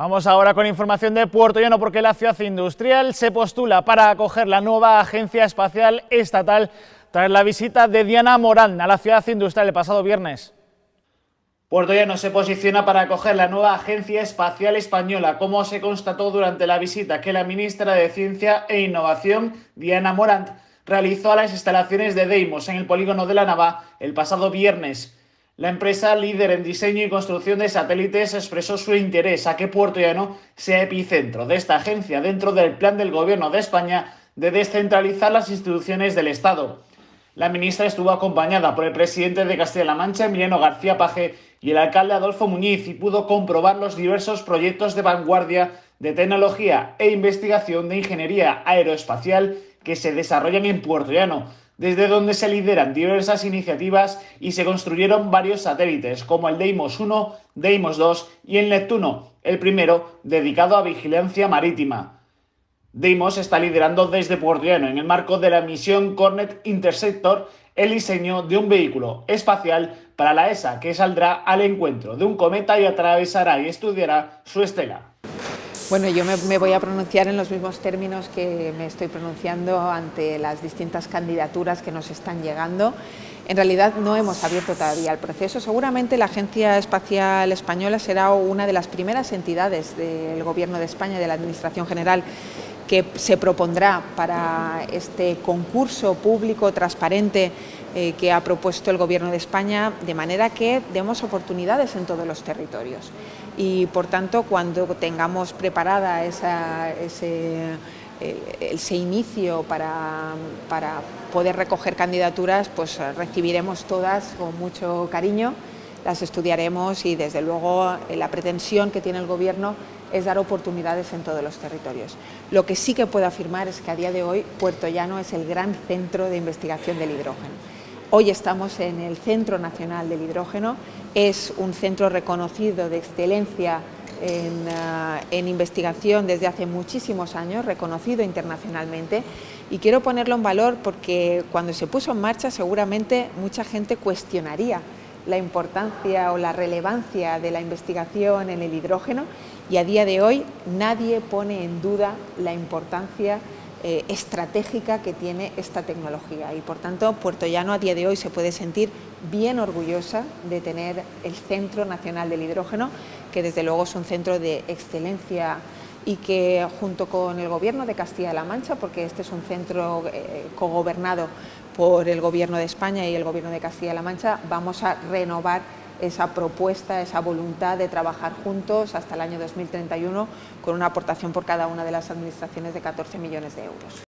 Vamos ahora con información de Puerto Llano porque la ciudad industrial se postula para acoger la nueva Agencia Espacial Estatal tras la visita de Diana Morán a la ciudad industrial el pasado viernes. Puerto Llano se posiciona para acoger la nueva Agencia Espacial Española, como se constató durante la visita que la ministra de Ciencia e Innovación, Diana Morant, realizó a las instalaciones de Deimos en el polígono de la Nava el pasado viernes. La empresa líder en diseño y construcción de satélites expresó su interés a que Puerto Llano sea epicentro de esta agencia dentro del plan del Gobierno de España de descentralizar las instituciones del Estado. La ministra estuvo acompañada por el presidente de Castilla-La Mancha, Emiliano García Paje, y el alcalde Adolfo Muñiz y pudo comprobar los diversos proyectos de vanguardia de tecnología e investigación de ingeniería aeroespacial que se desarrollan en Puerto Llano, desde donde se lideran diversas iniciativas y se construyeron varios satélites, como el Deimos 1, Deimos 2 y el Neptuno, el primero dedicado a vigilancia marítima. Deimos está liderando desde Puerto Llano, en el marco de la misión Cornet Interceptor, el diseño de un vehículo espacial para la ESA que saldrá al encuentro de un cometa y atravesará y estudiará su estela. Bueno, yo me, voy a pronunciar en los mismos términos que me estoy pronunciando ante las distintas candidaturas que nos están llegando. En realidad no hemos abierto todavía el proceso. Seguramente la Agencia Espacial Española será una de las primeras entidades del Gobierno de España, de la Administración General, que se propondrá para este concurso público transparente eh, que ha propuesto el Gobierno de España, de manera que demos oportunidades en todos los territorios. Y por tanto, cuando tengamos preparada ese, inicio para, para poder recoger candidaturas, pues recibiremos todas con mucho cariño las estudiaremos y desde luego eh, la pretensión que tiene el Gobierno es dar oportunidades en todos los territorios. Lo que sí que puedo afirmar es que a día de hoy Puerto Llano es el gran centro de investigación del hidrógeno. Hoy estamos en el Centro Nacional del Hidrógeno, es un centro reconocido de excelencia en, eh, en, investigación desde hace muchísimos años, reconocido internacionalmente, y quiero ponerlo en valor porque cuando se puso en marcha seguramente mucha gente cuestionaría la importancia o la relevancia de la investigación en el hidrógeno. Y a día de hoy nadie pone en duda la importancia eh, estratégica que tiene esta tecnología. Y por tanto Puerto Llano a día de hoy se puede sentir bien orgullosa de tener el Centro Nacional del Hidrógeno que desde luego es un centro de excelencia y que junto con el Gobierno de Castilla-La Mancha, porque este es un centro eh, cogobernado por el Gobierno de España y el Gobierno de Castilla-La Mancha, vamos a renovar esa propuesta, esa voluntad de trabajar juntos hasta el año 2031 con una aportación por cada una de las administraciones de 14 millones de euros.